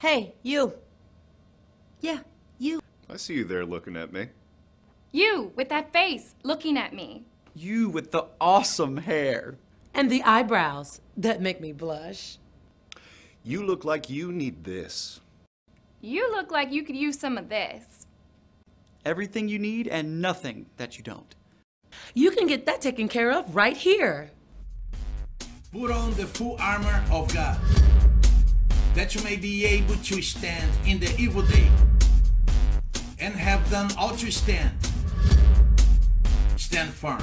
Hey, you. Yeah, you. I see you there looking at me. You, with that face, looking at me. You with the awesome hair. And the eyebrows that make me blush. You look like you need this. You look like you could use some of this. Everything you need and nothing that you don't. You can get that taken care of right here. Put on the full armor of God, that you may be able to stand in the evil day, and have done all to stand. Stand firm.